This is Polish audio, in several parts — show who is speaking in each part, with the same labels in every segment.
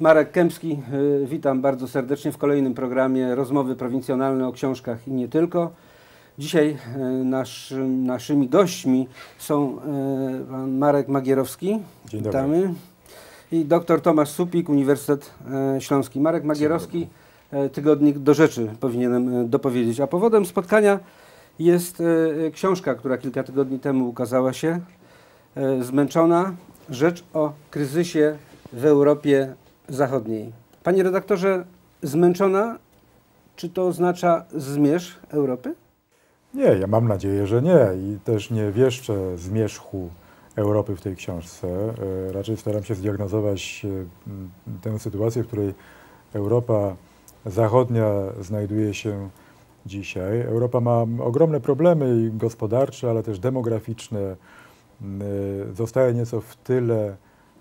Speaker 1: Marek Kępski, y, witam bardzo serdecznie w kolejnym programie Rozmowy Prowincjonalne o książkach i nie tylko. Dzisiaj y, nasz, naszymi gośćmi są y, pan Marek Magierowski.
Speaker 2: Dzień dobry.
Speaker 1: Witamy. I dr Tomasz Supik, Uniwersytet Śląski. Marek Magierowski, tygodnik do rzeczy powinienem dopowiedzieć. A powodem spotkania jest książka, która kilka tygodni temu ukazała się. Zmęczona rzecz o kryzysie w Europie Zachodniej. Panie redaktorze, zmęczona, czy to oznacza zmierzch Europy?
Speaker 2: Nie, ja mam nadzieję, że nie i też nie wieszczę zmierzchu Europy w tej książce. E, Raczej staram się zdiagnozować e, tę sytuację, w której Europa Zachodnia znajduje się dzisiaj. Europa ma ogromne problemy gospodarcze, ale też demograficzne. E, Zostaje nieco w tyle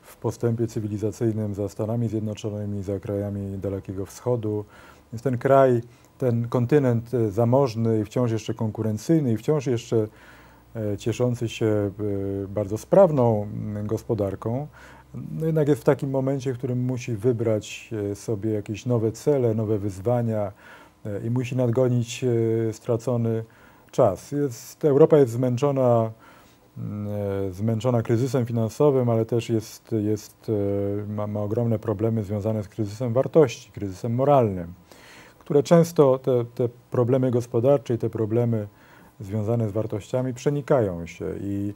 Speaker 2: w postępie cywilizacyjnym za Stanami Zjednoczonymi, za krajami Dalekiego Wschodu. Więc ten kraj, ten kontynent e, zamożny i wciąż jeszcze konkurencyjny i wciąż jeszcze e, cieszący się e, bardzo sprawną m, gospodarką, no jednak jest w takim momencie, w którym musi wybrać sobie jakieś nowe cele, nowe wyzwania i musi nadgonić stracony czas. Jest, Europa jest zmęczona zmęczona kryzysem finansowym, ale też jest, jest, e, ma, ma ogromne problemy związane z kryzysem wartości, kryzysem moralnym, które często te, te problemy gospodarcze i te problemy związane z wartościami przenikają się i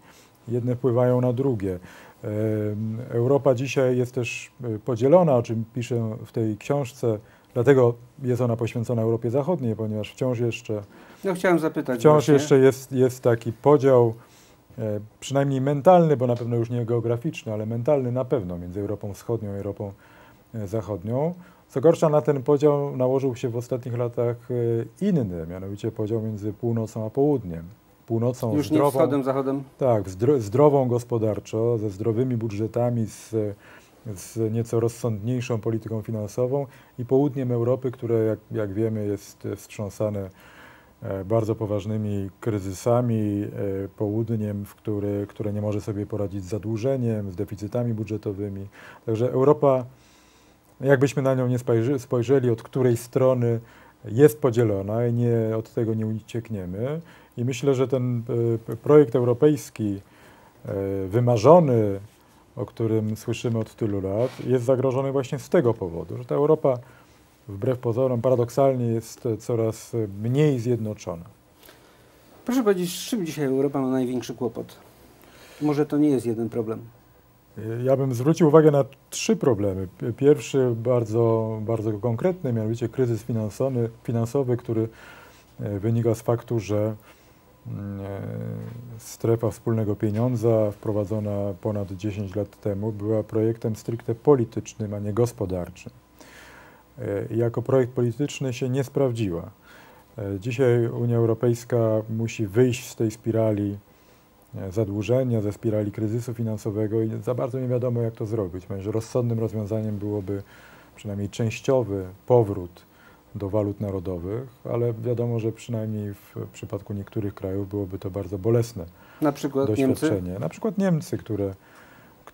Speaker 2: jedne wpływają na drugie. Em, Europa dzisiaj jest też e, podzielona, o czym piszę w tej książce, dlatego jest ona poświęcona Europie Zachodniej, ponieważ wciąż jeszcze
Speaker 1: No chciałem zapytać
Speaker 2: Wciąż
Speaker 1: właśnie.
Speaker 2: jeszcze jest, jest taki podział, e, przynajmniej mentalny, bo na pewno już nie geograficzny, ale mentalny na pewno między Europą Wschodnią i Europą e, Zachodnią. Co gorsza, na ten podział nałożył się w ostatnich latach e, inny, mianowicie podział między północą a południem. Północą
Speaker 1: Już nie
Speaker 2: zdrową,
Speaker 1: wschodem, zachodem.
Speaker 2: tak, zdro, zdrową gospodarczo, ze zdrowymi budżetami, z, z nieco rozsądniejszą polityką finansową i południem Europy, które jak, jak wiemy jest e, wstrząsane e, bardzo poważnymi kryzysami, e, południem, w który, które nie może sobie poradzić z zadłużeniem, z deficytami budżetowymi. Także Europa, jakbyśmy na nią nie spojrzeli, od której strony jest podzielona i nie, od tego nie uciekniemy. I myślę, że ten e, projekt europejski, e, wymarzony, o którym słyszymy od tylu lat, jest zagrożony właśnie z tego powodu, że ta Europa, wbrew pozorom, paradoksalnie jest coraz e, mniej zjednoczona.
Speaker 1: Proszę powiedzieć, z czym dzisiaj Europa ma największy kłopot? Może to nie jest jeden problem.
Speaker 2: E, Ja bym zwrócił uwagę na trzy problemy. Pierwszy bardzo, bardzo konkretny, mianowicie kryzys finansowy, finansowy który e, wynika z faktu, że mm, strefa wspólnego pieniądza wprowadzona ponad 10 lat temu była projektem stricte politycznym, a nie gospodarczym. E, Jako projekt polityczny się nie sprawdziła. E, Dzisiaj Unia Europejska musi wyjść z tej spirali e, zadłużenia, ze spirali kryzysu finansowego i za bardzo nie wiadomo, jak to zrobić. Myślę, że rozsądnym rozwiązaniem byłoby przynajmniej częściowy powrót do walut narodowych, ale wiadomo, że przynajmniej w przypadku niektórych krajów byłoby to bardzo bolesne
Speaker 1: Na przykład Niemcy.
Speaker 2: doświadczenie. Na przykład Niemcy, które,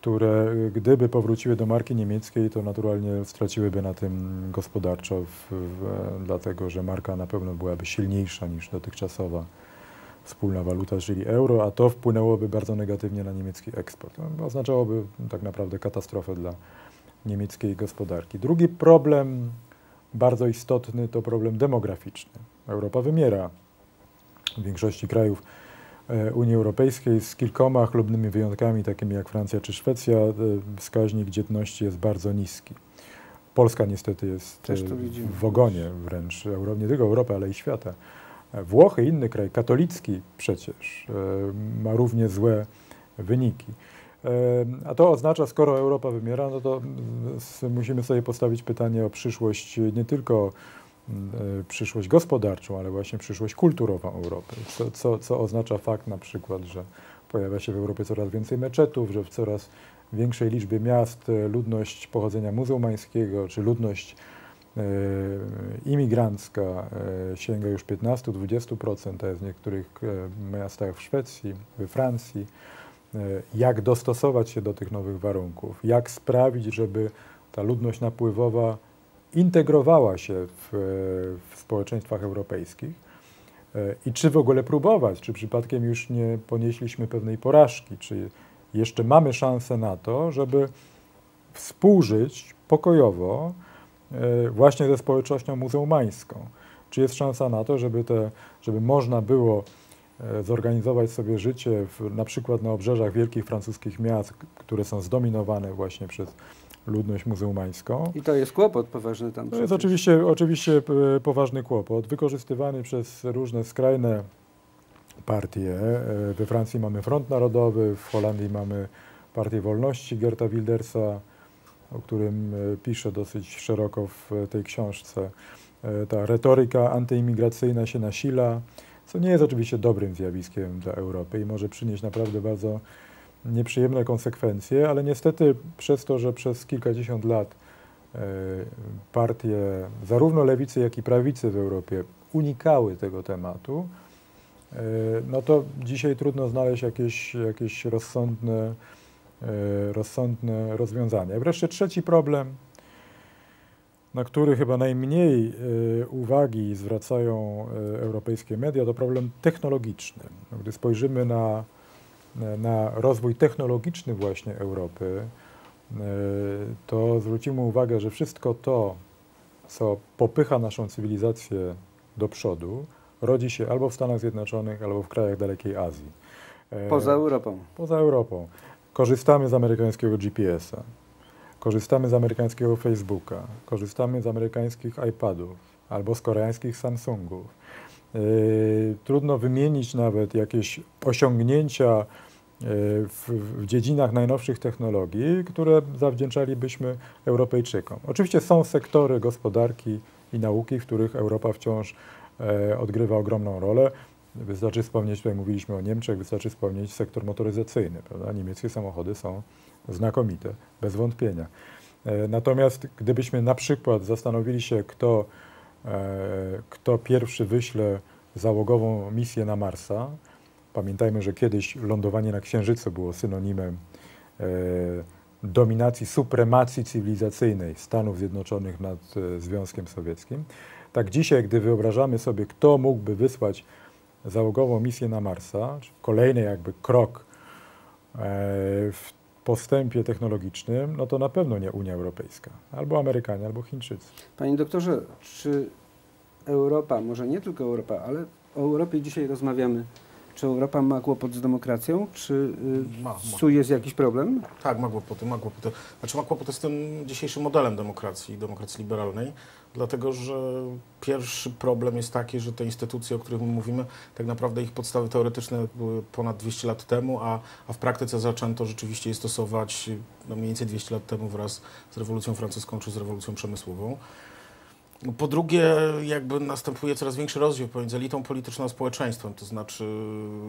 Speaker 2: które y, gdyby powróciły do marki niemieckiej, to naturalnie straciłyby na tym gospodarczo, w, w, dlatego że marka na pewno byłaby silniejsza niż dotychczasowa wspólna waluta, czyli euro, a to wpłynęłoby bardzo negatywnie na niemiecki eksport. No, Oznaczałoby tak naprawdę katastrofę dla niemieckiej gospodarki. Drugi problem, bardzo istotny, to problem demograficzny. Europa wymiera. W większości krajów Unii Europejskiej z kilkoma chlubnymi wyjątkami, takimi jak Francja czy Szwecja, e, wskaźnik dzietności jest bardzo niski. Polska niestety jest e, w ogonie wręcz, nie tylko Europy, ale i świata. E, Włochy, inny kraj, katolicki przecież, e, ma równie złe wyniki. E, A to oznacza, skoro Europa wymiera, no to mm, musimy sobie postawić pytanie o przyszłość, nie tylko e, przyszłość gospodarczą, ale właśnie przyszłość kulturową Europy. Co, co, co oznacza fakt na przykład, że pojawia się w Europie coraz więcej meczetów, że w coraz większej liczbie miast e, ludność pochodzenia muzułmańskiego, czy ludność e, imigrancka e, sięga już 15-20%, a jest w niektórych e, miastach w Szwecji, we Francji. E, Jak dostosować się do tych nowych warunków? Jak sprawić, żeby ta ludność napływowa integrowała się w, w społeczeństwach europejskich e, i czy w ogóle próbować, czy przypadkiem już nie ponieśliśmy pewnej porażki, czy jeszcze mamy szansę na to, żeby współżyć pokojowo e, właśnie ze społecznością muzułmańską. Czy jest szansa na to, żeby, te, żeby można było e, zorganizować sobie życie w, na przykład na obrzeżach wielkich francuskich miast, które są zdominowane właśnie przez ludność muzułmańską.
Speaker 1: I to jest kłopot poważny tam.
Speaker 2: To jest oczywiście, oczywiście e, poważny kłopot, wykorzystywany przez różne skrajne partie. E, we Francji mamy Front Narodowy, w Holandii mamy Partię Wolności Gerta Wildersa, o którym e, pisze dosyć szeroko w tej książce. Ta retoryka antyimigracyjna się nasila, co nie jest oczywiście dobrym zjawiskiem dla Europy i może przynieść naprawdę bardzo nieprzyjemne konsekwencje, ale niestety przez to, że przez kilkadziesiąt lat e, partie zarówno lewicy, jak i prawicy w Europie unikały tego tematu, e, no to dzisiaj trudno znaleźć jakieś, jakieś rozsądne, e, rozsądne rozwiązania. Wreszcie trzeci problem, na który chyba najmniej uwagi zwracają europejskie media, to problem technologiczny. Gdy spojrzymy na na rozwój technologiczny właśnie Europy, e, to zwrócimy uwagę, że wszystko to, co popycha naszą cywilizację do przodu, rodzi się albo w Stanach Zjednoczonych, albo w krajach dalekiej Azji.
Speaker 1: E, poza Europą.
Speaker 2: Poza Europą. Korzystamy z amerykańskiego GPS-a, korzystamy z amerykańskiego Facebooka, korzystamy z amerykańskich iPadów albo z koreańskich Samsungów Y, trudno wymienić nawet jakieś osiągnięcia w, w, dziedzinach najnowszych technologii, które zawdzięczalibyśmy Europejczykom. Oczywiście są sektory gospodarki i nauki, w których Europa wciąż e, odgrywa ogromną rolę. Wystarczy wspomnieć, tutaj mówiliśmy o Niemczech, wystarczy wspomnieć sektor motoryzacyjny. Prawda? Niemieckie samochody są znakomite, bez wątpienia. E, natomiast gdybyśmy na przykład zastanowili się, kto E, kto pierwszy wyśle załogową misję na Marsa. Pamiętajmy, że kiedyś lądowanie na Księżycu było synonimem e, dominacji, supremacji cywilizacyjnej Stanów Zjednoczonych nad e, Związkiem Sowieckim. Tak dzisiaj, gdy wyobrażamy sobie, kto mógłby wysłać załogową misję na Marsa, kolejny jakby krok w postępie technologicznym, no to na pewno nie Unia Europejska. Albo Amerykanie, albo Chińczycy.
Speaker 1: Panie doktorze, czy Europa, może nie tylko Europa, ale o Europie dzisiaj rozmawiamy. Czy Europa ma kłopot z demokracją? Czy y, ma, ma. tu jest jakiś problem?
Speaker 3: Tak, ma kłopoty, ma kłopoty. Znaczy ma kłopoty z tym dzisiejszym modelem demokracji, demokracji liberalnej, dlatego że pierwszy problem jest taki, że te instytucje, o których my mówimy, tak naprawdę ich podstawy teoretyczne były ponad 200 lat temu, a, a w praktyce zaczęto rzeczywiście je stosować no, mniej więcej 200 lat temu wraz z rewolucją francuską czy z rewolucją przemysłową. Po drugie, jakby następuje coraz większy rozdział pomiędzy elitą polityczną a społeczeństwem, to znaczy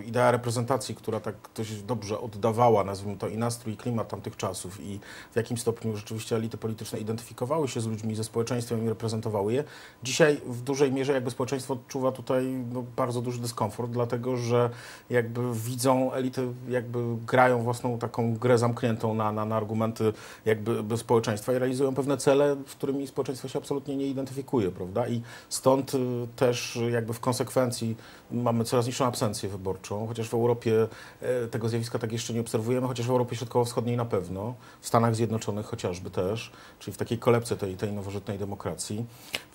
Speaker 3: idea reprezentacji, która tak dość dobrze oddawała, nazwijmy to, i nastrój, i klimat tamtych czasów i w jakim stopniu rzeczywiście elity polityczne identyfikowały się z ludźmi, ze społeczeństwem i reprezentowały je. Dzisiaj w dużej mierze jakby społeczeństwo odczuwa tutaj no, bardzo duży dyskomfort, dlatego że jakby widzą elity, jakby grają własną taką grę zamkniętą na, na, na argumenty jakby społeczeństwa i realizują pewne cele, z którymi społeczeństwo się absolutnie nie identyfikuje prawda? I stąd y, też jakby w konsekwencji mamy coraz niższą absencję wyborczą, chociaż w Europie e, tego zjawiska tak jeszcze nie obserwujemy, chociaż w Europie Środkowo-Wschodniej na pewno, w Stanach Zjednoczonych chociażby też, czyli w takiej kolebce tej, tej nowożytnej demokracji,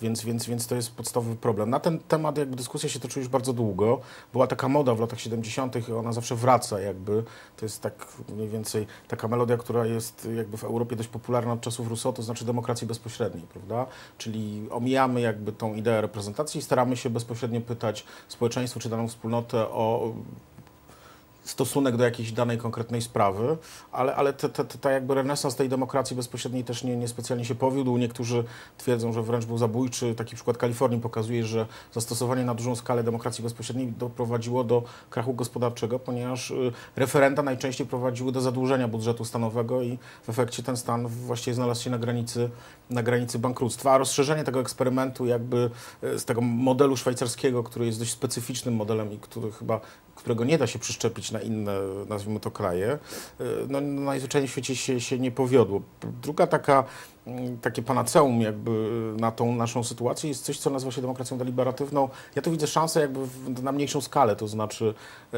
Speaker 3: więc, więc, więc to jest podstawowy problem. Na ten temat jakby dyskusja się toczy już bardzo długo. Była taka moda w latach 70., ona zawsze wraca jakby. To jest tak mniej więcej taka melodia, która jest jakby w Europie dość popularna od czasów Rousseau, to znaczy demokracji bezpośredniej, prawda? Czyli omijamy jakby tą ideę reprezentacji i staramy się bezpośrednio pytać społeczeństwo czy daną wspólnotę o stosunek do jakiejś danej konkretnej sprawy, ale, ale ta, ta, ta jakby renesans tej demokracji bezpośredniej też nie, niespecjalnie się powiódł. Niektórzy twierdzą, że wręcz był zabójczy. Taki przykład Kalifornii pokazuje, że zastosowanie na dużą skalę demokracji bezpośredniej doprowadziło do krachu gospodarczego, ponieważ y, referenda najczęściej prowadziły do zadłużenia budżetu stanowego i w efekcie ten stan właściwie znalazł się na granicy, na granicy bankructwa. A rozszerzenie tego eksperymentu jakby y, z tego modelu szwajcarskiego, który jest dość specyficznym modelem i który chyba którego nie da się przyczepić na inne, nazwijmy to, kraje, y, no, najzwyczajniej w świecie się, się nie powiodło. Druga taka takie panaceum jakby na tą naszą sytuację jest coś, co nazywa się demokracją deliberatywną. Ja tu widzę szansę jakby na mniejszą skalę, to znaczy e,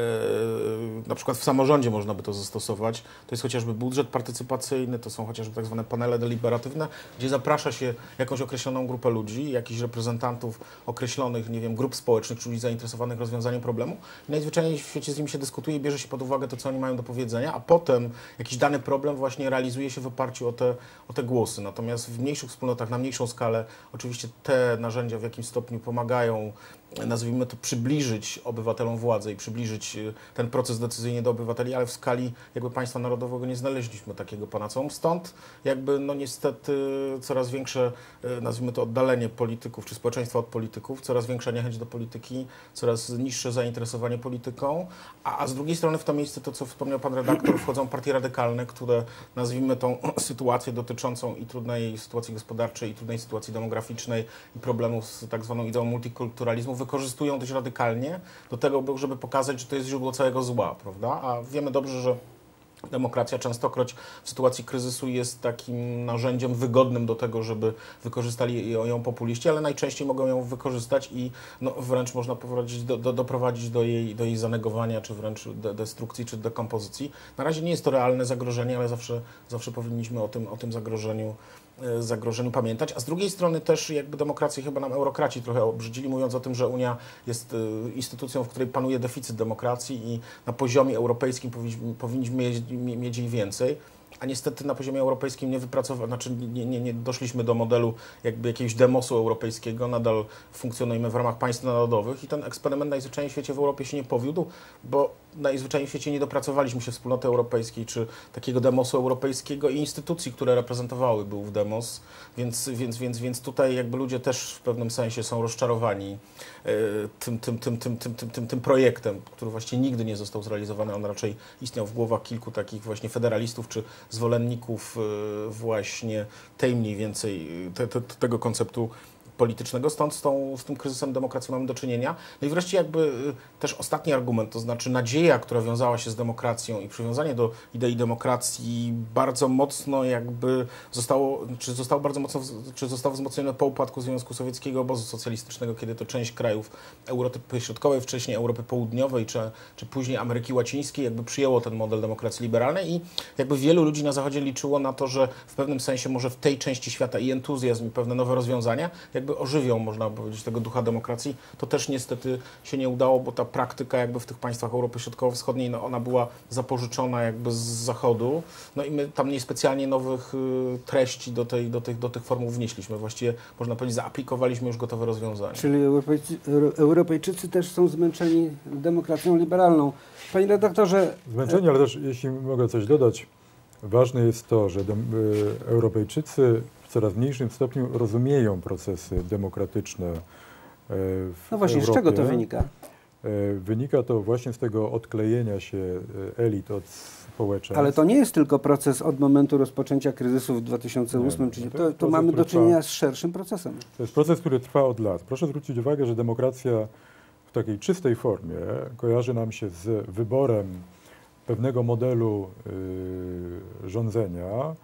Speaker 3: na przykład w samorządzie można by to zastosować. To jest chociażby budżet partycypacyjny, to są chociażby tak zwane panele deliberatywne, gdzie zaprasza się jakąś określoną grupę ludzi, jakichś reprezentantów określonych, nie wiem, grup społecznych, czy ludzi zainteresowanych rozwiązaniem problemu i najzwyczajniej w świecie z nimi się dyskutuje bierze się pod uwagę to, co oni mają do powiedzenia, a potem jakiś dany problem właśnie realizuje się w oparciu o te, o te głosy. Natomiast w mniejszych wspólnotach, na mniejszą skalę, oczywiście te narzędzia w jakimś stopniu pomagają nazwijmy to, przybliżyć obywatelom władzę i przybliżyć y, ten proces decyzyjny do obywateli, ale w skali jakby państwa narodowego nie znaleźliśmy takiego panacą. Stąd jakby no niestety coraz większe, y, nazwijmy to, oddalenie polityków czy społeczeństwa od polityków, coraz większa niechęć do polityki, coraz niższe zainteresowanie polityką, a, a z drugiej strony w to miejsce, to co wspomniał pan redaktor, wchodzą partie radykalne, które nazwijmy tą sytuację dotyczącą i trudnej sytuacji gospodarczej, i trudnej sytuacji demograficznej, i problemów z tak zwaną ideą multikulturalizmu wykorzystują dość radykalnie do tego, żeby pokazać, że to jest źródło całego zła, prawda? A wiemy dobrze, że Demokracja częstokroć w sytuacji kryzysu jest takim narzędziem wygodnym do tego, żeby wykorzystali ją populiści, ale najczęściej mogą ją wykorzystać i no, wręcz można do, do, doprowadzić do jej, do jej zanegowania, czy wręcz de, destrukcji, czy dekompozycji. Na razie nie jest to realne zagrożenie, ale zawsze, zawsze powinniśmy o tym, o tym zagrożeniu zagrożeniu pamiętać, a z drugiej strony też jakby demokrację chyba nam eurokraci trochę obrzydzili, mówiąc o tym, że Unia jest e, instytucją, w której panuje deficyt demokracji i na poziomie europejskim powinniśmy, mieć, jej więcej a niestety na poziomie europejskim nie wypracowano, znaczy nie, nie, nie, doszliśmy do modelu jakby jakiegoś demosu europejskiego, nadal funkcjonujemy w ramach państw narodowych i ten eksperyment najzwyczajniej w świecie w Europie się nie powiódł, bo najzwyczajniej w świecie nie dopracowaliśmy się wspólnoty europejskiej, czy takiego demosu europejskiego i instytucji, które reprezentowały był w demos, więc, więc, więc, więc tutaj jakby ludzie też w pewnym sensie są rozczarowani tym, tym, tym, tym, tym, tym, tym, tym projektem, który właściwie nigdy nie został zrealizowany, on raczej istniał w głowach kilku takich właśnie federalistów, czy zwolenników właśnie tej mniej więcej, te, te, tego konceptu politycznego, stąd z, tą, z tym kryzysem demokracji mamy do czynienia. No i wreszcie jakby y, też ostatni argument, to znaczy nadzieja, która wiązała się z demokracją i przywiązanie do idei demokracji bardzo mocno jakby zostało, czy zostało bardzo mocno, czy zostało wzmocnione po upadku Związku Sowieckiego, obozu socjalistycznego, kiedy to część krajów Europy Środkowej, wcześniej Europy Południowej, czy, czy później Ameryki Łacińskiej jakby przyjęło ten model demokracji liberalnej i jakby wielu ludzi na Zachodzie liczyło na to, że w pewnym sensie może w tej części świata i entuzjazm i pewne nowe rozwiązania jakby jakby ożywią, można powiedzieć, tego ducha demokracji. To też niestety się nie udało, bo ta praktyka jakby w tych państwach Europy Środkowo-Wschodniej, no ona była zapożyczona jakby z Zachodu, no i my tam niespecjalnie nowych y, treści do, tej, do, tych, do tych formuł wnieśliśmy. Właściwie, można powiedzieć, zaaplikowaliśmy już gotowe rozwiązania.
Speaker 1: Czyli Europejczycy, Europejczycy też są zmęczeni demokracją liberalną. Panie redaktorze...
Speaker 2: Zmęczeni, ale też, jeśli mogę coś dodać, ważne jest to, że y, Europejczycy w coraz mniejszym stopniu rozumieją procesy demokratyczne e, w
Speaker 1: No właśnie,
Speaker 2: Europie.
Speaker 1: z czego to wynika?
Speaker 2: E, wynika to właśnie z tego odklejenia się e, elit od społeczeństw.
Speaker 1: Ale to nie jest tylko proces od momentu rozpoczęcia kryzysu w 2008, nie, czyli to, to mamy do czynienia z szerszym procesem.
Speaker 2: To jest proces, który trwa od lat. Proszę zwrócić uwagę, że demokracja w takiej czystej formie kojarzy nam się z wyborem pewnego modelu y, rządzenia,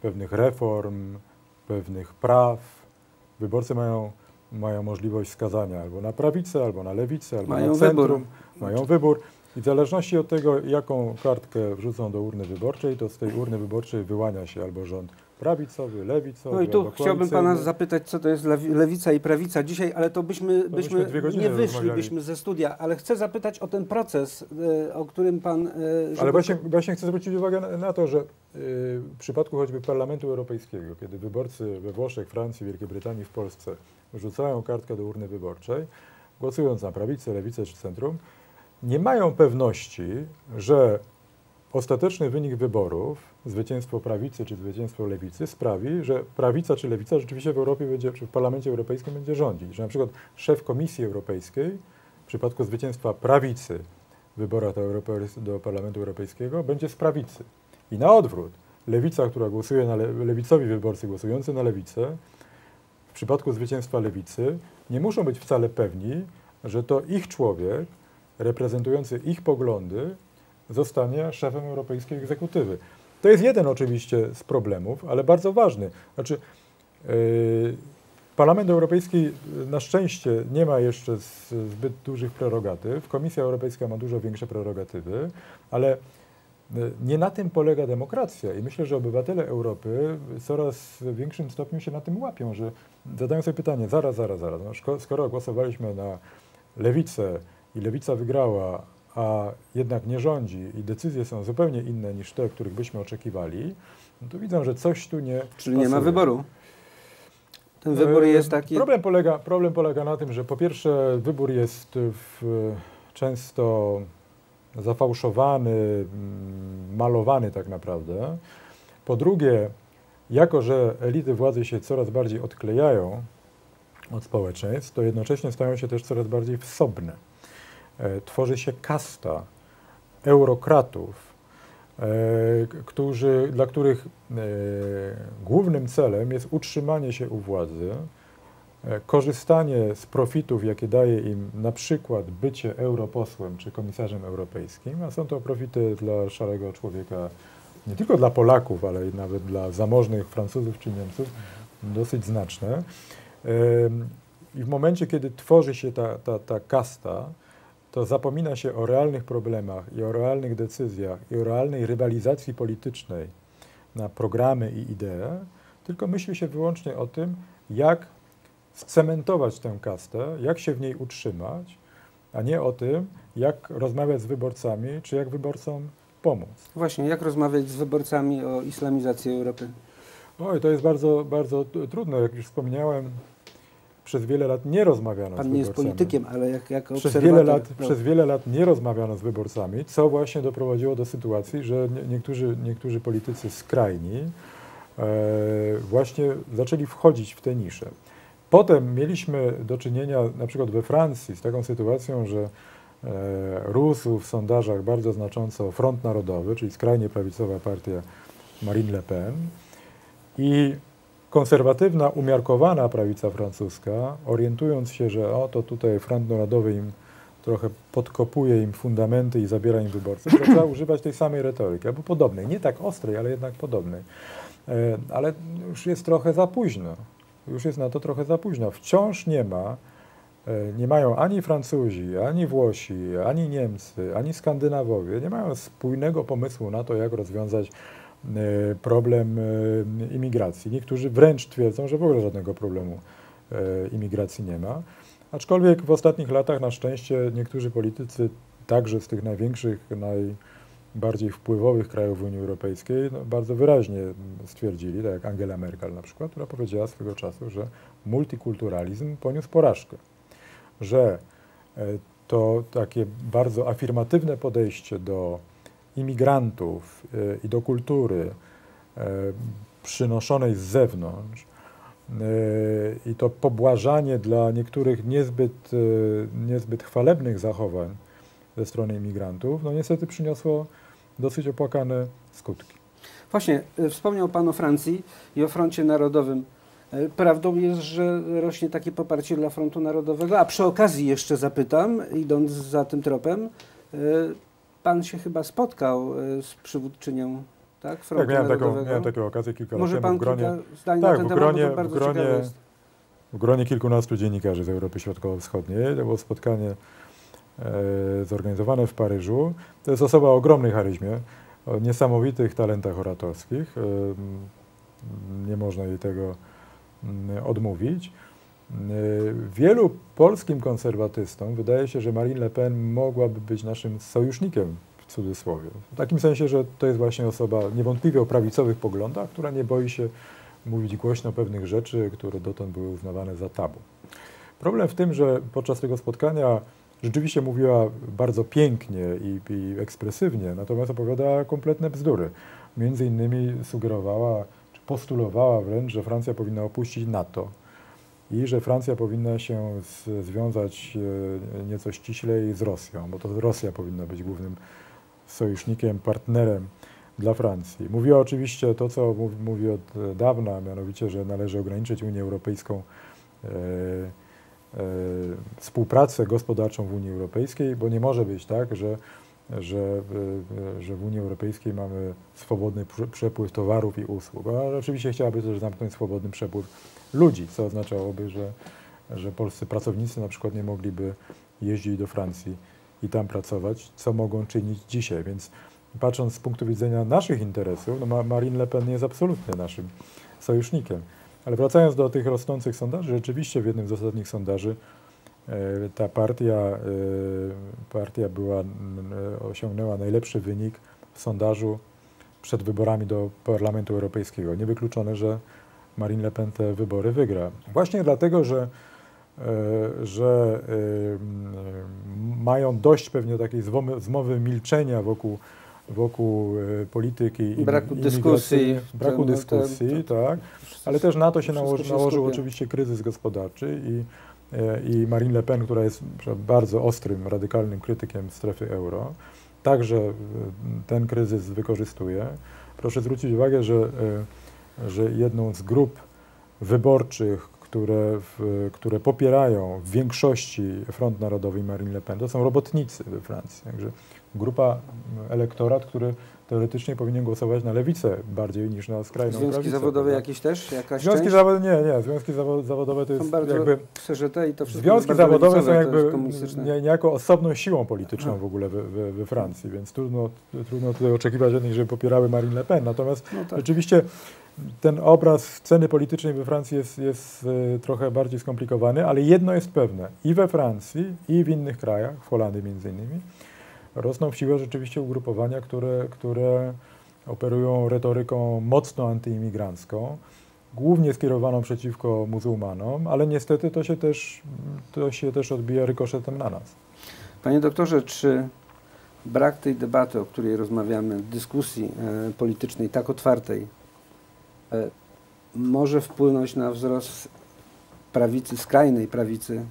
Speaker 2: pewnych reform, pewnych praw. Wyborcy mają, mają możliwość skazania albo na prawicę, albo na lewicę, albo
Speaker 1: mają
Speaker 2: na centrum.
Speaker 1: Wybór.
Speaker 2: Mają wybór. I w zależności od tego, jaką kartkę wrzucą do urny wyborczej, to z tej urny wyborczej wyłania się albo rząd prawicowy, lewicowy.
Speaker 1: No i tu chciałbym pana zapytać, co to jest lewica i prawica. Dzisiaj, ale to byśmy, byśmy nie wyszli byśmy ze studia, ale chcę zapytać o ten proces, e, o którym pan... E,
Speaker 2: ale właśnie, właśnie chcę zwrócić uwagę na, na to, że e, w przypadku choćby Parlamentu Europejskiego, kiedy wyborcy we Włoszech, Francji, Wielkiej Brytanii, w Polsce rzucają kartkę do urny wyborczej, głosując na prawicę, lewicę czy centrum, nie mają pewności, że ostateczny wynik wyborów, zwycięstwo prawicy czy zwycięstwo lewicy sprawi, że prawica czy lewica rzeczywiście w Europie będzie, czy w Parlamencie Europejskim będzie rządzić. Że na przykład szef Komisji Europejskiej w przypadku zwycięstwa prawicy w wyborach do, Parlamentu Europejskiego będzie z prawicy. I na odwrót, lewica, która głosuje na le, lewicowi wyborcy głosujący na lewicę, w przypadku zwycięstwa lewicy nie muszą być wcale pewni, że to ich człowiek reprezentujący ich poglądy zostanie szefem europejskiej egzekutywy. To jest jeden oczywiście z problemów, ale bardzo ważny. Znaczy, yy, Parlament Europejski na szczęście nie ma jeszcze zbyt dużych prerogatyw. Komisja Europejska ma dużo większe prerogatywy, ale nie na tym polega demokracja i myślę, że obywatele Europy coraz w większym stopniu się na tym łapią, że zadają sobie pytanie, zaraz, zaraz, zaraz, no, skoro głosowaliśmy na lewicę i lewica wygrała, a jednak nie rządzi i decyzje są zupełnie inne niż te, których byśmy oczekiwali, no to widzą, że coś tu nie
Speaker 1: Czyli
Speaker 2: pasuje.
Speaker 1: nie ma wyboru. Ten wybór jest taki...
Speaker 2: Problem polega, problem polega na tym, że po pierwsze wybór jest w, często zafałszowany, mm, malowany tak naprawdę. Po drugie, jako że elity władzy się coraz bardziej odklejają od społeczeństw, to jednocześnie stają się też coraz bardziej wsobne. E, tworzy się kasta eurokratów, e, którzy, dla których e, głównym celem jest utrzymanie się u władzy, korzystanie z profitów, jakie daje im na przykład bycie europosłem czy komisarzem europejskim, a są to profity dla szarego człowieka, nie tylko dla Polaków, ale i nawet dla zamożnych Francuzów czy Niemców, dosyć znaczne. I w momencie, kiedy tworzy się ta, ta, ta kasta, to zapomina się o realnych problemach i o realnych decyzjach i o realnej rywalizacji politycznej na programy i idee, tylko myśli się wyłącznie o tym, jak scementować tę kastę, jak się w niej utrzymać, a nie o tym, jak rozmawiać z wyborcami, czy jak wyborcom pomóc.
Speaker 1: Właśnie, jak rozmawiać z wyborcami o islamizacji Europy?
Speaker 2: Oj, to jest bardzo, bardzo trudne. Jak już wspomniałem, przez wiele lat nie rozmawiano
Speaker 1: Pan
Speaker 2: z
Speaker 1: nie jest
Speaker 2: wyborcami.
Speaker 1: politykiem, ale jak, jako
Speaker 2: przez wiele, lat, no. przez wiele lat nie rozmawiano z wyborcami, co właśnie doprowadziło do sytuacji, że niektórzy, niektórzy politycy skrajni e, właśnie zaczęli wchodzić w te nisze. Potem mieliśmy do czynienia na przykład we Francji z taką sytuacją, że e, rósł w sondażach bardzo znacząco Front Narodowy, czyli skrajnie prawicowa partia Marine Le Pen i konserwatywna, umiarkowana prawica francuska, orientując się, że o, to tutaj Front Narodowy im trochę podkopuje im fundamenty i zabiera im wyborców, zaczęła używać tej samej retoryki, albo podobnej, nie tak ostrej, ale jednak podobnej. E, ale już jest trochę za późno już jest na to trochę za późno. Wciąż nie ma, e, nie mają ani Francuzi, ani Włosi, ani Niemcy, ani Skandynawowie, nie mają spójnego pomysłu na to, jak rozwiązać problem e, imigracji. Niektórzy wręcz twierdzą, że w ogóle żadnego problemu imigracji nie ma. Aczkolwiek w ostatnich latach na szczęście niektórzy politycy, także z tych największych, naj, bardziej wpływowych krajów Unii Europejskiej no, bardzo wyraźnie stwierdzili, tak jak Angela Merkel na przykład, która powiedziała swego czasu, że multikulturalizm poniósł porażkę, że to takie bardzo afirmatywne podejście do imigrantów e, i do kultury e, przynoszonej z zewnątrz i to pobłażanie dla niektórych niezbyt, niezbyt chwalebnych zachowań ze strony imigrantów, no niestety przyniosło dosyć opłakane skutki.
Speaker 1: Właśnie, wspomniał Pan o Francji i o Froncie Narodowym. Prawdą jest, że rośnie takie poparcie dla Frontu Narodowego, a przy okazji jeszcze zapytam, idąc za tym tropem, Pan się chyba spotkał z przywódczynią tak, Frontu
Speaker 2: tak, miałem. Taką, miałem taką okazję kilka
Speaker 1: Może
Speaker 2: lat temu w gronie,
Speaker 1: zdań
Speaker 2: tak,
Speaker 1: na ten
Speaker 2: w
Speaker 1: temat,
Speaker 2: gronie,
Speaker 1: bardzo
Speaker 2: w gronie, w gronie kilkunastu dziennikarzy z Europy Środkowo-Wschodniej. To było spotkanie E, zorganizowane w Paryżu. To jest osoba o ogromnej charyzmie, o niesamowitych talentach oratorskich. E, nie można jej tego mm, odmówić. E, wielu polskim konserwatystom wydaje się, że Marine Le Pen mogłaby być naszym sojusznikiem w cudzysłowie. W takim sensie, że to jest właśnie osoba niewątpliwie o prawicowych poglądach, która nie boi się mówić głośno pewnych rzeczy, które dotąd były uznawane za tabu. Problem w tym, że podczas tego spotkania rzeczywiście mówiła bardzo pięknie i, i ekspresywnie, natomiast opowiadała kompletne bzdury. Między innymi sugerowała, czy postulowała wręcz, że Francja powinna opuścić NATO i że Francja powinna się związać e, nieco ściślej z Rosją, bo to Rosja powinna być głównym sojusznikiem, partnerem dla Francji. Mówiła oczywiście to, co mówi, od dawna, mianowicie, że należy ograniczyć Unię Europejską e, E, współpracę gospodarczą w Unii Europejskiej, bo nie może być tak, że że, że w Unii Europejskiej mamy swobodny prze- przepływ towarów i usług, ale oczywiście chciałaby też zamknąć swobodny przepływ ludzi, co oznaczałoby, że, że polscy pracownicy na przykład nie mogliby jeździć do Francji i tam pracować, co mogą czynić dzisiaj, więc patrząc z punktu widzenia naszych interesów, no Ma- Marine Le Pen jest absolutnie naszym sojusznikiem. Ale wracając do tych rosnących sondaży, rzeczywiście w jednym z ostatnich sondaży e, ta partia, e, partia była, n- osiągnęła najlepszy wynik w sondażu przed wyborami do Parlamentu Europejskiego. Niewykluczone, że Marine Le Pen te wybory wygra. Właśnie dlatego, że, e, że e, mają dość pewnie takiej zwomy- zmowy milczenia wokół, wokół e, polityki i
Speaker 1: Braku dyskusji.
Speaker 2: Braku
Speaker 1: Ten- ten-
Speaker 2: dyskusji, tak. Ale też na to się nałoży,
Speaker 1: się
Speaker 2: nałożył
Speaker 1: skupia.
Speaker 2: oczywiście kryzys gospodarczy i, i Marine Le Pen, która jest bardzo ostrym, radykalnym krytykiem strefy euro, także ten kryzys wykorzystuje. Proszę zwrócić uwagę, że, że jedną z grup wyborczych, które, w, które popierają w większości Front Narodowy i Marine Le Pen, to są robotnicy we Francji. Także grupa, m, elektorat, który teoretycznie powinien głosować na lewicę bardziej niż na skrajną
Speaker 1: Związki
Speaker 2: prawicę,
Speaker 1: zawodowe
Speaker 2: prawda?
Speaker 1: jakieś też? Jakaś
Speaker 2: Związki zawodowe, nie, nie, związki zawo- zawodowe to jest
Speaker 1: bardzo
Speaker 2: jakby,
Speaker 1: CZT i to wszystko
Speaker 2: związki zawodowe są jakby nie, niejako osobną siłą polityczną w ogóle we, we, we Francji, więc trudno, trudno tutaj oczekiwać od nich, żeby popierały Marine Le Pen. Natomiast
Speaker 1: No tak.
Speaker 2: rzeczywiście ten obraz sceny politycznej we Francji jest, jest e, trochę bardziej skomplikowany, ale jedno jest pewne, i we Francji, i w innych krajach, w Holandii między innymi, rosną w siłę rzeczywiście ugrupowania, które, które operują retoryką mocno antyimigrancką, głównie skierowaną przeciwko muzułmanom, ale niestety to się też, to się też odbija rykoszetem na nas.
Speaker 1: Panie doktorze, czy brak tej debaty, o której rozmawiamy, dyskusji e, politycznej tak otwartej, może wpłynąć na wzrost prawicy, skrajnej prawicy,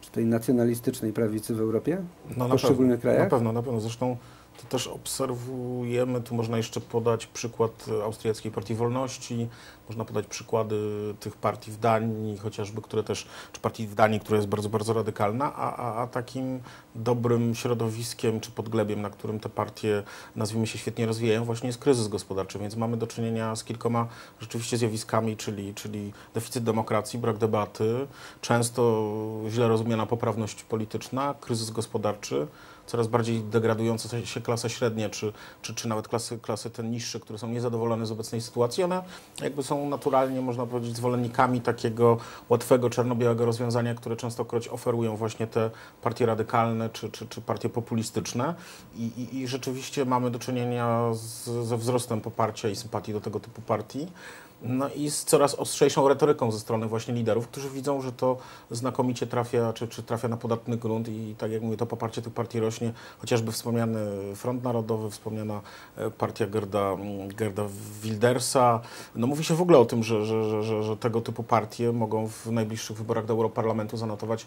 Speaker 1: czy tej nacjonalistycznej prawicy w Europie?
Speaker 3: No,
Speaker 1: W poszczególnych
Speaker 3: Na
Speaker 1: krajach?
Speaker 3: pewno, na pewno. Zresztą to też obserwujemy, tu można jeszcze podać przykład Austriackiej Partii Wolności, można podać przykłady tych partii w Danii, chociażby, które też, czy partii w Danii, która jest bardzo, bardzo radykalna, a, a, a takim dobrym środowiskiem czy podglebiem, na którym te partie, nazwijmy się, świetnie rozwijają, właśnie jest kryzys gospodarczy, więc mamy do czynienia z kilkoma rzeczywiście zjawiskami, czyli, czyli deficyt demokracji, brak debaty, często źle rozumiana poprawność polityczna, kryzys gospodarczy, coraz bardziej degradująca się klasa średnia, czy, czy, czy nawet klasy, klasy te niższe, które są niezadowolone z obecnej sytuacji, one jakby są naturalnie, można powiedzieć, zwolennikami takiego łatwego, czarno-białego rozwiązania, które częstokroć oferują właśnie te partie radykalne, czy, czy, czy partie populistyczne I, i, i rzeczywiście mamy do czynienia z, ze wzrostem poparcia i sympatii do tego typu partii. No i z coraz ostrzejszą retoryką ze strony właśnie liderów, którzy widzą, że to znakomicie trafia, czy, czy trafia na podatny grunt i tak jak mówię, to poparcie tych partii rośnie, chociażby wspomniany Front Narodowy, wspomniana e, partia Gerda, mm, Gerda Wildersa. No mówi się w ogóle o tym, że, że, że, że, tego typu partie mogą w najbliższych wyborach do Europarlamentu zanotować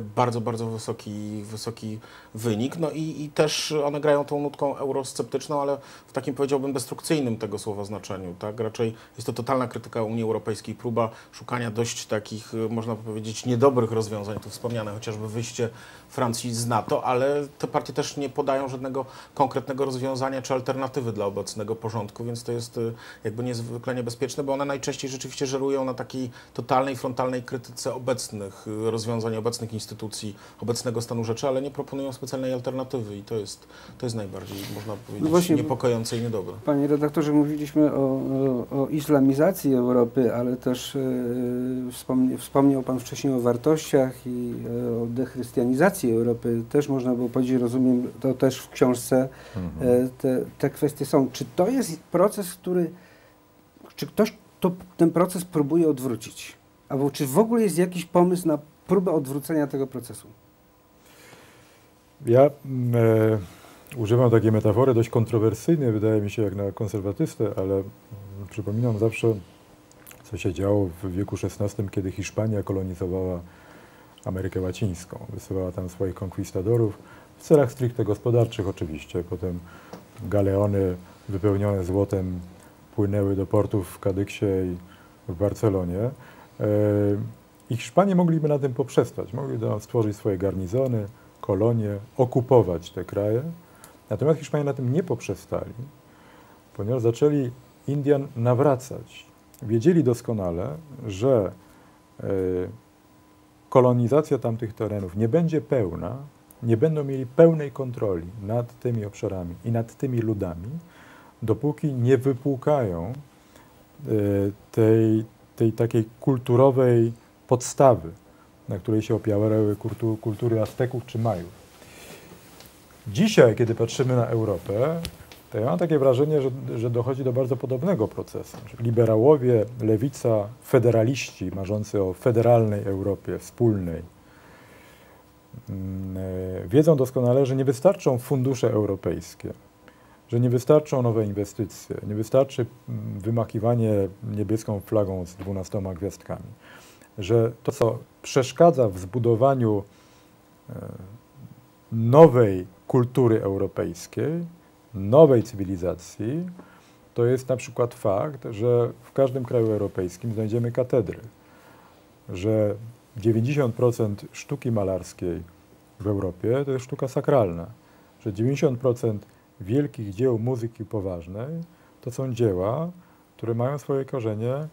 Speaker 3: bardzo, bardzo wysoki, wysoki wynik. No i, i też one grają tą nutką eurosceptyczną, ale w takim powiedziałbym destrukcyjnym tego słowa znaczeniu. Tak? Raczej jest to totalna krytyka Unii Europejskiej, próba szukania dość takich, y, można powiedzieć, niedobrych rozwiązań. Tu wspomniane chociażby wyjście Francji z NATO, ale te partie też nie podają żadnego konkretnego rozwiązania czy alternatywy dla obecnego porządku, więc to jest y, jakby niezwykle niebezpieczne, bo one najczęściej rzeczywiście żerują na takiej totalnej, frontalnej krytyce obecnych y, rozwiązań, obecnych instytucji, obecnego stanu rzeczy, ale nie proponują specjalnej alternatywy i to jest, to jest najbardziej, można powiedzieć,
Speaker 1: właśnie-
Speaker 3: niepokojące i niedobre.
Speaker 1: Panie redaktorze, mówiliśmy o, o, islamizacji Europy, ale też wspomnie, wspomniał Pan wcześniej o wartościach i e, o dechrystianizacji Europy. Też można było powiedzieć, rozumiem, to też w książce e, te, te kwestie są. Czy to jest proces, który, czy ktoś to, ten proces próbuje odwrócić? Albo czy w ogóle jest jakiś pomysł na próbę odwrócenia tego procesu?
Speaker 2: Ja mm, e, używam takiej metafory dość kontrowersyjnej, wydaje mi się, jak na konserwatystę, ale mm, przypominam zawsze, co się działo w wieku XVI, kiedy Hiszpania kolonizowała Amerykę Łacińską. Wysyłała tam swoich konkwistadorów w celach stricte gospodarczych oczywiście. Potem galeony wypełnione złotem płynęły do portów w Kadyksie i w Barcelonie. E, I Hiszpanie mogliby na tym poprzestać. Mogliby stworzyć swoje garnizony, kolonie, okupować te kraje, Natomiast Hiszpanie na tym nie poprzestali, ponieważ zaczęli Indian nawracać. Wiedzieli doskonale, że e, kolonizacja tamtych terenów nie będzie pełna, nie będą mieli pełnej kontroli nad tymi obszarami i nad tymi ludami, dopóki nie wypłukają e, tej, tej takiej kulturowej podstawy, na której się opierały kultu, kultury Azteków czy Majów. Dzisiaj, kiedy patrzymy na Europę, to ja mam takie wrażenie, że, że dochodzi do bardzo podobnego procesu. Liberałowie, lewica, federaliści marzący o federalnej Europie, wspólnej, mm, e, wiedzą doskonale, że nie wystarczą fundusze europejskie, że nie wystarczą nowe inwestycje, nie wystarczy mm, wymakiwanie niebieską flagą z dwunastoma gwiazdkami, że to, co przeszkadza w zbudowaniu e, nowej kultury europejskiej, nowej cywilizacji, to jest na przykład fakt, że w każdym kraju europejskim znajdziemy katedry, że 90% sztuki malarskiej w Europie to jest sztuka sakralna, że 90% wielkich dzieł muzyki poważnej to są dzieła, które mają swoje korzenie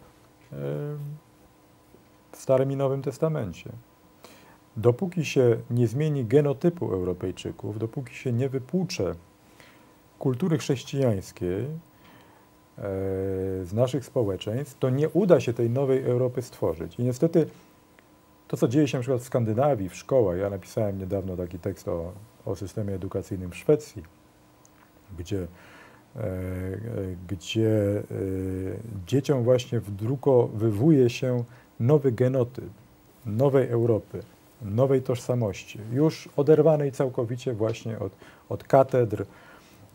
Speaker 2: w Starym i Nowym Testamencie. Dopóki się nie zmieni genotypu Europejczyków, dopóki się nie wypłucze kultury chrześcijańskiej e, z naszych społeczeństw, to nie uda się tej nowej Europy stworzyć. I niestety to, co dzieje się na przykład w Skandynawii, w szkołach, ja napisałem niedawno taki tekst o, o systemie edukacyjnym w Szwecji, gdzie, e, e, gdzie dzieciom właśnie wdrukowywuje się nowy genotyp nowej Europy, nowej tożsamości, już oderwanej całkowicie właśnie od, od katedr,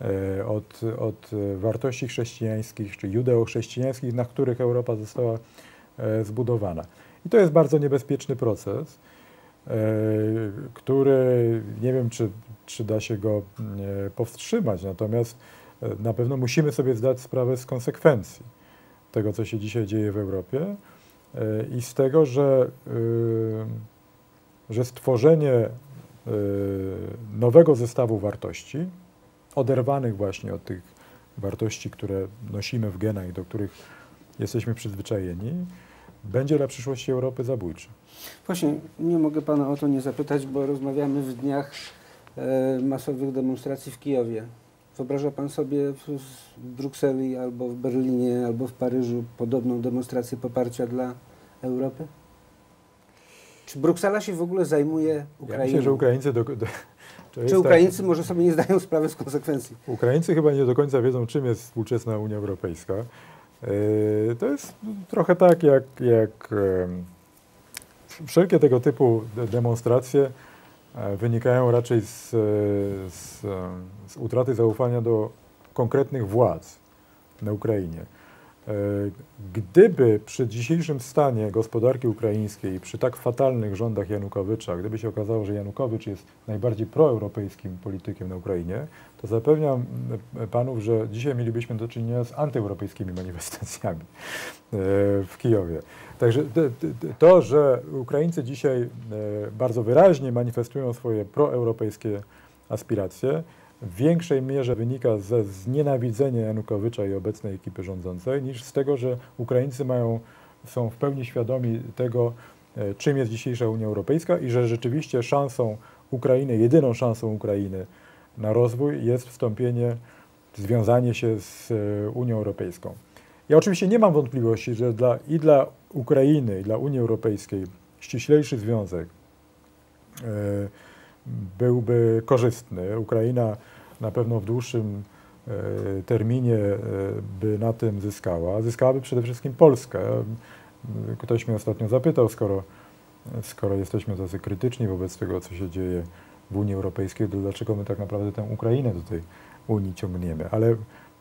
Speaker 2: e, od, od wartości chrześcijańskich czy judeo-chrześcijańskich, na których Europa została e, zbudowana. I to jest bardzo niebezpieczny proces, e, który nie wiem, czy, czy da się go powstrzymać, natomiast na pewno musimy sobie zdać sprawę z konsekwencji tego, co się dzisiaj dzieje w Europie i z tego, że że stworzenie y, nowego zestawu wartości, oderwanych właśnie od tych wartości, które nosimy w genach i do których jesteśmy przyzwyczajeni, będzie dla przyszłości Europy zabójcze.
Speaker 1: Właśnie, nie mogę Pana o to nie zapytać, bo rozmawiamy w dniach e, masowych demonstracji w Kijowie. Wyobraża Pan sobie w, Brukseli albo w Berlinie, albo w Paryżu podobną demonstrację poparcia dla Europy? Czy Bruksela się w ogóle zajmuje Ukrainą?
Speaker 2: Ja myślę, że Ukraińcy... Do, do,
Speaker 1: Czy tak- Ukraińcy tak, może sobie nie zdają sprawy z konsekwencji?
Speaker 2: Ukraińcy chyba nie do końca wiedzą, czym jest współczesna Unia Europejska. Yy, to jest trochę tak, jak, jak yy, wszelkie tego typu demonstracje yy, wynikają raczej z, z, z utraty zaufania do konkretnych władz na Ukrainie. E, gdyby przy dzisiejszym stanie gospodarki ukraińskiej, przy tak fatalnych rządach Janukowycza, gdyby się okazało, że Janukowycz jest najbardziej proeuropejskim politykiem na Ukrainie, to zapewniam e, panów, że dzisiaj mielibyśmy do czynienia z antyeuropejskimi manifestacjami e, w Kijowie. Także to, że Ukraińcy dzisiaj bardzo wyraźnie manifestują swoje proeuropejskie aspiracje, w większej mierze wynika ze znienawidzenia Janukowycza i obecnej ekipy rządzącej, niż z tego, że Ukraińcy mają, są w pełni świadomi tego, e, czym jest dzisiejsza Unia Europejska i że rzeczywiście szansą Ukrainy, jedyną szansą Ukrainy na rozwój jest wstąpienie, związanie się z e, Unią Europejską. Ja oczywiście nie mam wątpliwości, że dla, i dla Ukrainy, i dla Unii Europejskiej ściślejszy związek e, byłby korzystny. Ukraina na pewno w dłuższym e, terminie e, by na tym zyskała. Zyskałaby przede wszystkim Polskę. Ktoś mnie ostatnio zapytał, skoro, skoro jesteśmy tacy krytyczni wobec tego, co się dzieje w Unii Europejskiej, to dlaczego my tak naprawdę tę Ukrainę do tej Unii ciągniemy. Ale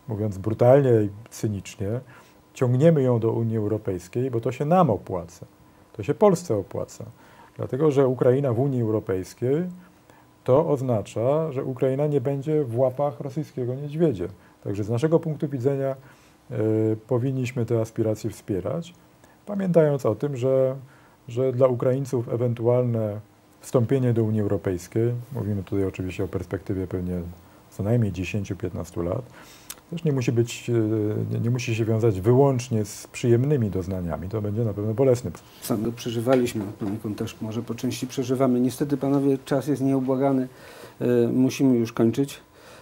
Speaker 2: mówiąc brutalnie i cynicznie, ciągniemy ją do Unii Europejskiej, bo to się nam opłaca. To się Polsce opłaca. Dlatego, że Ukraina w Unii Europejskiej to oznacza, że Ukraina nie będzie w łapach rosyjskiego niedźwiedzia. Także z naszego punktu widzenia y, powinniśmy te aspiracje wspierać, pamiętając o tym, że, że dla Ukraińców ewentualne wstąpienie do Unii Europejskiej, mówimy tutaj oczywiście o perspektywie pewnie co najmniej 10-15 lat, też nie musi być, e, nie, musi się wiązać wyłącznie z przyjemnymi doznaniami. To będzie na pewno bolesny
Speaker 1: Sam go przeżywaliśmy, poniekąd też może po części przeżywamy. Niestety, panowie, czas jest nieubłagany. E, musimy już kończyć.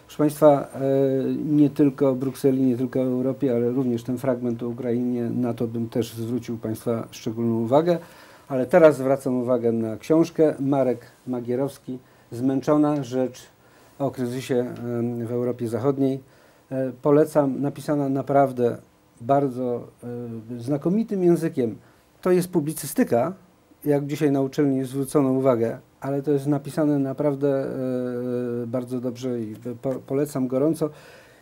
Speaker 1: Proszę Państwa, e, nie tylko Brukseli, nie tylko Europie, ale również ten fragment o Ukrainie, na to bym też zwrócił Państwa szczególną uwagę. Ale teraz zwracam uwagę na książkę Marek Magierowski, Zmęczona rzecz o kryzysie w Europie Zachodniej. E, Polecam, napisana naprawdę bardzo e, znakomitym językiem. To jest publicystyka, jak dzisiaj na uczelni zwrócono uwagę, ale to jest napisane naprawdę e, bardzo dobrze i po, polecam gorąco.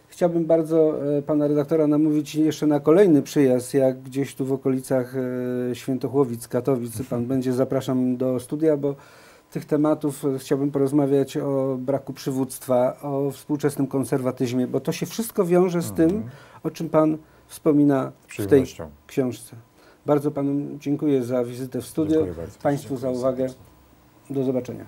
Speaker 1: Chciałbym bardzo pana redaktora namówić jeszcze na kolejny przyjazd, jak gdzieś tu w okolicach Świętochłowic, Katowic pan będzie, zapraszam do studia, bo tych tematów e, chciałbym porozmawiać o braku przywództwa, o współczesnym konserwatyzmie, bo to się wszystko wiąże z tym,
Speaker 2: Mhm.
Speaker 1: o czym pan wspomina w tej książce. Bardzo panu dziękuję za wizytę w studiu,
Speaker 2: Dziękuję
Speaker 1: państwu za uwagę. Do zobaczenia.